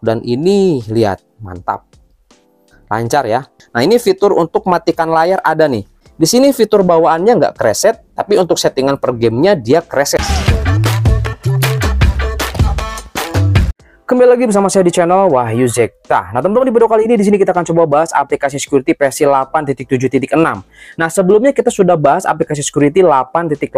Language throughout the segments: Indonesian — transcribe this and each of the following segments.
Dan ini lihat, mantap. Lancar ya. Nah, ini fitur untuk matikan layar ada nih. Di sini fitur bawaannya nggak kreset, tapi untuk settingan per gamenya dia kreset. Kembali lagi bersama saya di channel Wahyu Zekta. Nah, teman-teman di video kali ini di sini kita akan coba bahas aplikasi security versi 8.7.6. Nah, sebelumnya kita sudah bahas aplikasi security 8.8.0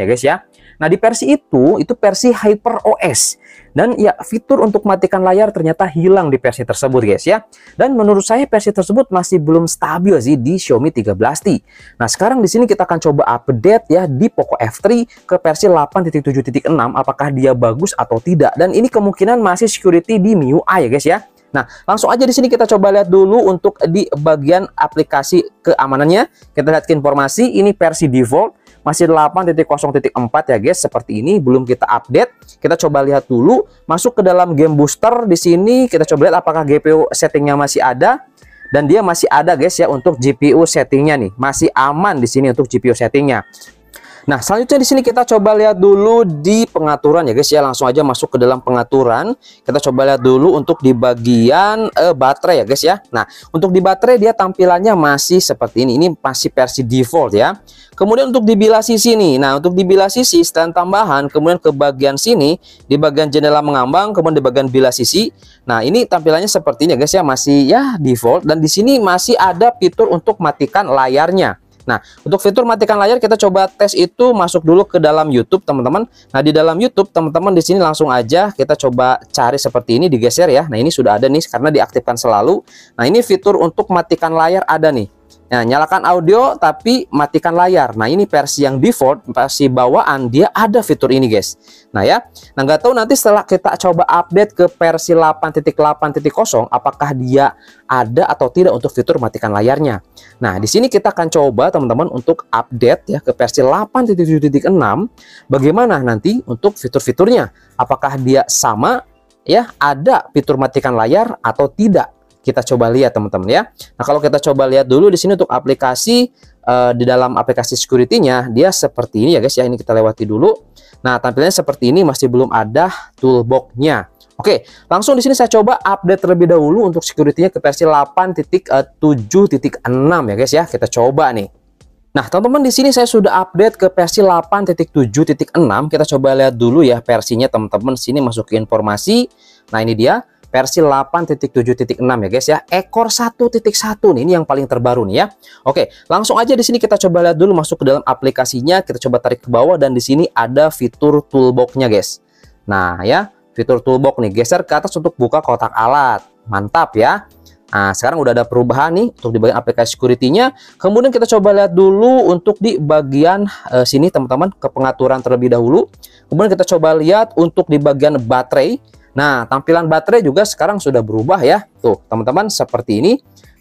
ya guys ya. Nah, di versi itu itu versi Hyper OS. Dan ya fitur untuk matikan layar ternyata hilang di versi tersebut guys ya. Dan menurut saya versi tersebut masih belum stabil sih di Xiaomi 13T. Nah sekarang di sini kita akan coba update ya di Poco F3 ke versi 8.7.6 apakah dia bagus atau tidak. Dan ini kemungkinan masih security di MIUI ya guys ya. Nah, langsung aja di sini kita coba lihat dulu untuk di bagian aplikasi keamanannya. Kita lihat ke informasi, ini versi default masih 8.0.4 ya guys. Seperti ini belum kita update. Kita coba lihat dulu. Masuk ke dalam game booster di sini. Kita coba lihat apakah GPU settingnya masih ada. Dan dia masih ada guys ya untuk GPU settingnya nih. Masih aman di sini untuk GPU settingnya Nah, selanjutnya di sini kita coba lihat dulu di pengaturan ya guys ya. Langsung aja masuk ke dalam pengaturan. Kita coba lihat dulu untuk di bagian eh, baterai ya guys ya. Nah, untuk di baterai dia tampilannya masih seperti ini. Ini masih versi default ya. Kemudian untuk di bilah sisi nih. Nah, untuk di bilah sisi stand tambahan, kemudian ke bagian sini di bagian jendela mengambang, kemudian di bagian bilah sisi. Nah, ini tampilannya seperti ini ya guys ya, masih ya default dan di sini masih ada fitur untuk matikan layarnya. Nah, untuk fitur matikan layar kita coba tes itu masuk dulu ke dalam YouTube, teman-teman. Nah, di dalam YouTube, teman-teman di sini langsung aja kita coba cari seperti ini digeser ya. Nah, ini sudah ada nih karena diaktifkan selalu. Nah, ini fitur untuk matikan layar ada nih. Nah, nyalakan audio tapi matikan layar. Nah, ini versi yang default, versi bawaan dia ada fitur ini, guys. Nah, ya. Nah, nggak tahu nanti setelah kita coba update ke versi 8.8.0 apakah dia ada atau tidak untuk fitur matikan layarnya. Nah, di sini kita akan coba teman-teman untuk update ya ke versi 8.7.6 bagaimana nanti untuk fitur-fiturnya. Apakah dia sama ya, ada fitur matikan layar atau tidak? Kita coba lihat teman-teman ya. Nah kalau kita coba lihat dulu di sini untuk aplikasi uh, di dalam aplikasi security-nya dia seperti ini ya guys ya. Ini kita lewati dulu. Nah tampilannya seperti ini masih belum ada toolbox-nya. Oke, langsung di sini saya coba update terlebih dahulu untuk security-nya ke versi 8.7.6 ya guys ya. Kita coba nih. Nah, teman-teman di sini saya sudah update ke versi 8.7.6. Kita coba lihat dulu ya versinya teman-teman. Sini masuk informasi. Nah, ini dia versi 8.7.6 ya guys ya. Ekor 1.1 nih ini yang paling terbaru nih ya. Oke, langsung aja di sini kita coba lihat dulu masuk ke dalam aplikasinya, kita coba tarik ke bawah dan di sini ada fitur toolbox-nya guys. Nah, ya, fitur toolbox nih geser ke atas untuk buka kotak alat. Mantap ya. Nah, sekarang udah ada perubahan nih untuk di bagian aplikasi security-nya. Kemudian kita coba lihat dulu untuk di bagian uh, sini teman-teman ke pengaturan terlebih dahulu. Kemudian kita coba lihat untuk di bagian baterai. Nah, tampilan baterai juga sekarang sudah berubah ya. Tuh, teman-teman, seperti ini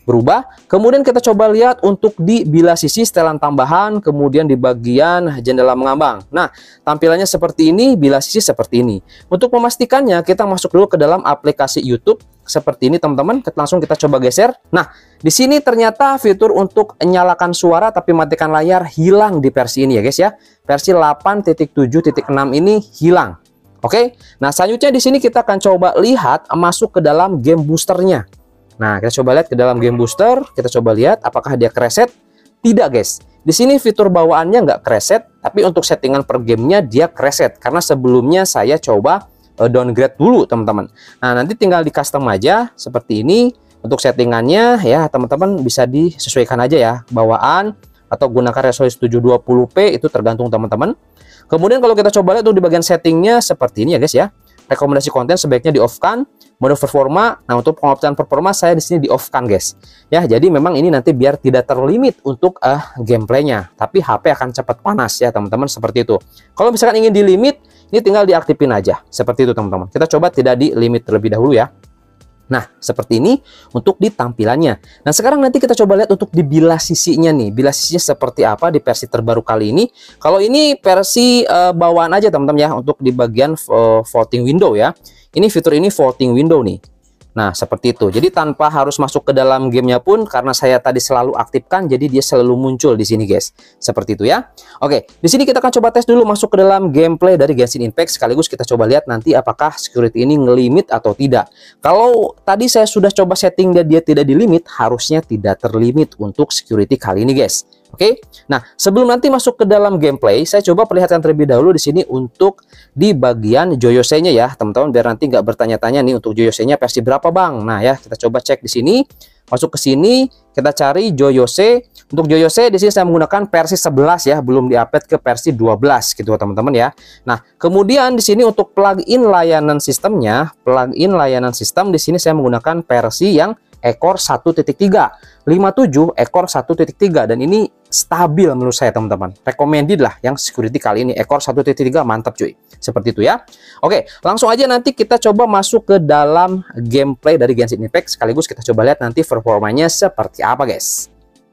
berubah. Kemudian kita coba lihat untuk di bilah sisi setelan tambahan, kemudian di bagian jendela mengambang. Nah, tampilannya seperti ini, bilah sisi seperti ini. Untuk memastikannya, kita masuk dulu ke dalam aplikasi YouTube seperti ini, teman-teman. Langsung kita coba geser. Nah, di sini ternyata fitur untuk nyalakan suara tapi matikan layar hilang di versi ini ya, guys ya. Versi 8.7.6 ini hilang. Oke, nah selanjutnya di sini kita akan coba lihat masuk ke dalam game boosternya. Nah, kita coba lihat ke dalam game booster, kita coba lihat apakah dia kreset. Tidak guys, di sini fitur bawaannya nggak kreset, tapi untuk settingan per gamenya dia kreset. Karena sebelumnya saya coba uh, downgrade dulu teman-teman. Nah, nanti tinggal di custom aja seperti ini. Untuk settingannya ya teman-teman bisa disesuaikan aja ya bawaan atau gunakan resolusi 720p itu tergantung teman-teman. Kemudian kalau kita coba lihat tuh di bagian settingnya seperti ini ya guys ya. Rekomendasi konten sebaiknya di off kan. Mode performa, nah untuk pengoptimalan performa saya di sini di off kan guys. Ya, jadi memang ini nanti biar tidak terlimit untuk uh, gameplaynya. Tapi HP akan cepat panas ya teman-teman seperti itu. Kalau misalkan ingin di limit, ini tinggal diaktifin aja. Seperti itu teman-teman. Kita coba tidak di limit terlebih dahulu ya. Nah, seperti ini untuk di tampilannya. Nah, sekarang nanti kita coba lihat untuk di bilah sisinya nih. Bilah sisinya seperti apa di versi terbaru kali ini. Kalau ini versi uh, bawaan aja teman-teman ya untuk di bagian uh, voting window ya. Ini fitur ini voting window nih. Nah, seperti itu. Jadi tanpa harus masuk ke dalam gamenya pun karena saya tadi selalu aktifkan jadi dia selalu muncul di sini, guys. Seperti itu ya. Oke, di sini kita akan coba tes dulu masuk ke dalam gameplay dari Genshin Impact sekaligus kita coba lihat nanti apakah security ini ngelimit atau tidak. Kalau tadi saya sudah coba setting dia dia tidak dilimit, harusnya tidak terlimit untuk security kali ini, guys. Oke. Nah, sebelum nanti masuk ke dalam gameplay, saya coba perlihatkan terlebih dahulu di sini untuk di bagian Joyose-nya ya, teman-teman biar nanti nggak bertanya-tanya nih untuk Joyose-nya versi berapa, Bang. Nah, ya, kita coba cek di sini. Masuk ke sini, kita cari Joyose. Untuk Joyose di sini saya menggunakan versi 11 ya, belum diupdate ke versi 12 gitu teman-teman ya. Nah, kemudian di sini untuk plugin layanan sistemnya, plugin layanan sistem di sini saya menggunakan versi yang ekor 1.3 57 ekor 1.3 dan ini stabil menurut saya teman-teman. Recommended lah yang security kali ini. Ekor 1.3 mantap cuy. Seperti itu ya. Oke langsung aja nanti kita coba masuk ke dalam gameplay dari Genshin Impact. Sekaligus kita coba lihat nanti performanya seperti apa guys.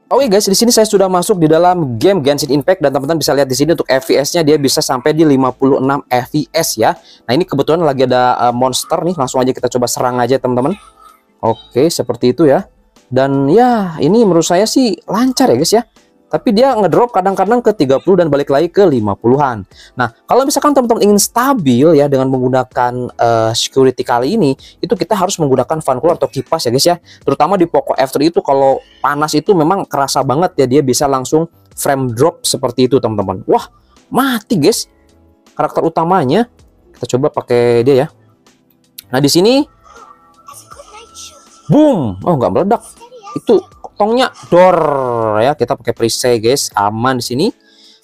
Oke okay guys, di sini saya sudah masuk di dalam game Genshin Impact. Dan teman-teman bisa lihat di sini untuk FPS-nya dia bisa sampai di 56 FPS ya. Nah, ini kebetulan lagi ada uh, monster nih, langsung aja kita coba serang aja teman-teman. Oke, seperti itu ya. Dan ya, ini menurut saya sih lancar ya guys ya. Tapi dia ngedrop kadang-kadang ke 30 dan balik lagi ke 50-an. Nah, kalau misalkan teman-teman ingin stabil ya dengan menggunakan uh, security kali ini, itu kita harus menggunakan fan cooler atau kipas ya guys ya. Terutama di Poco F3 itu kalau panas itu memang kerasa banget ya dia bisa langsung frame drop seperti itu teman-teman. Wah, mati guys. Karakter utamanya kita coba pakai dia ya. Nah, di sini boom. Oh nggak meledak. Itu tongnya. Dor. Ya kita pakai perisai guys. Aman di sini.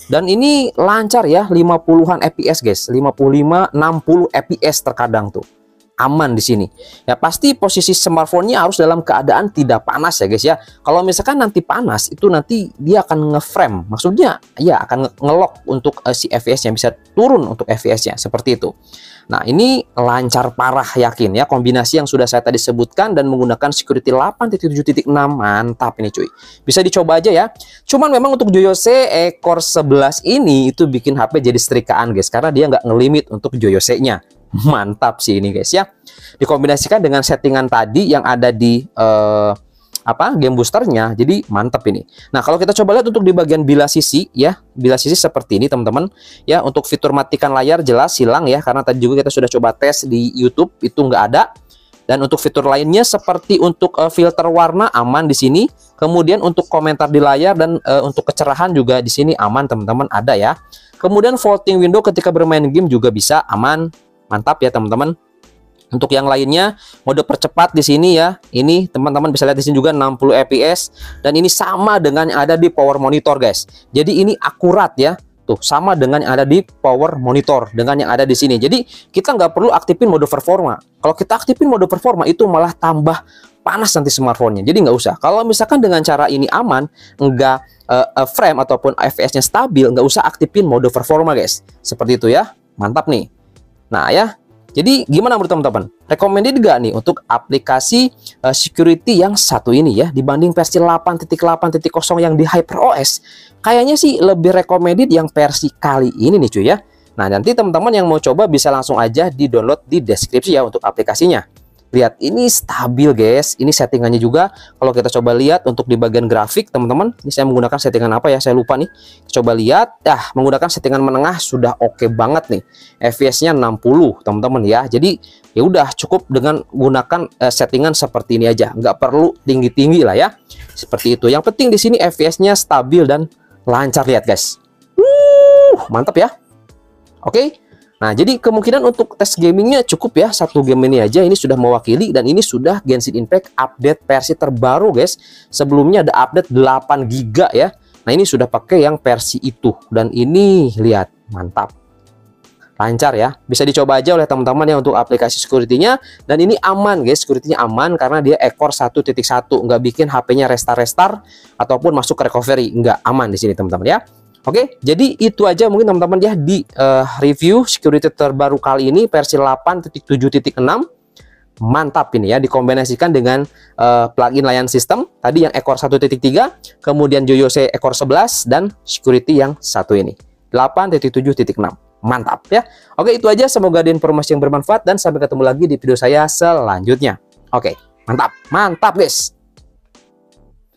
Dan ini lancar ya 50-an fps guys. 55 60 fps terkadang tuh aman di sini. Ya pasti posisi smartphone-nya harus dalam keadaan tidak panas ya guys ya. Kalau misalkan nanti panas itu nanti dia akan ngeframe. Maksudnya ya akan ngelok untuk uh, si fps yang bisa turun untuk fps-nya seperti itu. Nah, ini lancar parah yakin ya kombinasi yang sudah saya tadi sebutkan dan menggunakan security 8.7.6 mantap ini cuy. Bisa dicoba aja ya. Cuman memang untuk Joyose ekor 11 ini itu bikin HP jadi setrikaan guys karena dia nggak ngelimit untuk Joyose-nya. Mantap sih ini guys ya. Dikombinasikan dengan settingan tadi yang ada di uh, apa game boosternya. Jadi mantap ini. Nah kalau kita coba lihat untuk di bagian bila sisi ya. Bila sisi seperti ini teman-teman. Ya untuk fitur matikan layar jelas hilang ya. Karena tadi juga kita sudah coba tes di YouTube itu nggak ada. Dan untuk fitur lainnya seperti untuk uh, filter warna aman di sini. Kemudian untuk komentar di layar dan uh, untuk kecerahan juga di sini aman teman-teman ada ya. Kemudian floating window ketika bermain game juga bisa aman mantap ya teman-teman untuk yang lainnya, mode percepat di sini ya. Ini teman-teman bisa lihat di sini juga 60 fps dan ini sama dengan yang ada di power monitor, guys. Jadi ini akurat ya. Tuh, sama dengan yang ada di power monitor dengan yang ada di sini. Jadi kita nggak perlu aktifin mode performa. Kalau kita aktifin mode performa itu malah tambah panas nanti smartphone-nya. Jadi nggak usah. Kalau misalkan dengan cara ini aman, nggak uh, frame ataupun FPS-nya stabil, nggak usah aktifin mode performa, guys. Seperti itu ya. Mantap nih. Nah ya, jadi gimana menurut teman-teman? Recommended gak nih untuk aplikasi uh, security yang satu ini ya dibanding versi 8.8.0 yang di HyperOS? Kayaknya sih lebih recommended yang versi kali ini nih cuy ya. Nah nanti teman-teman yang mau coba bisa langsung aja di download di deskripsi ya untuk aplikasinya. Lihat ini stabil guys. Ini settingannya juga. Kalau kita coba lihat untuk di bagian grafik teman-teman. Ini saya menggunakan settingan apa ya? Saya lupa nih. Coba lihat. Dah menggunakan settingan menengah sudah oke okay banget nih. FPS-nya 60 teman-teman ya. Jadi ya udah cukup dengan gunakan uh, settingan seperti ini aja. Nggak perlu tinggi-tinggi lah ya. Seperti itu. Yang penting di sini FPS-nya stabil dan lancar lihat guys. Uh, mantap ya. Oke. Okay? Nah, jadi kemungkinan untuk tes gamingnya cukup ya satu game ini aja ini sudah mewakili dan ini sudah Genshin Impact update versi terbaru guys. Sebelumnya ada update 8 GB ya. Nah, ini sudah pakai yang versi itu dan ini lihat mantap. Lancar ya. Bisa dicoba aja oleh teman-teman ya untuk aplikasi security-nya dan ini aman guys, security-nya aman karena dia ekor 1.1 nggak bikin HP-nya restart-restart ataupun masuk ke recovery, nggak aman di sini teman-teman ya. Oke, jadi itu aja mungkin teman-teman ya di uh, review security terbaru kali ini versi 8.7.6 mantap ini ya dikombinasikan dengan uh, plugin layanan sistem tadi yang ekor 1.3 kemudian Joyose ekor 11 dan security yang satu ini 8.7.6 mantap ya Oke itu aja semoga ada informasi yang bermanfaat dan sampai ketemu lagi di video saya selanjutnya Oke, mantap. Mantap, guys.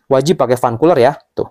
Wajib pakai fan cooler ya. Tuh.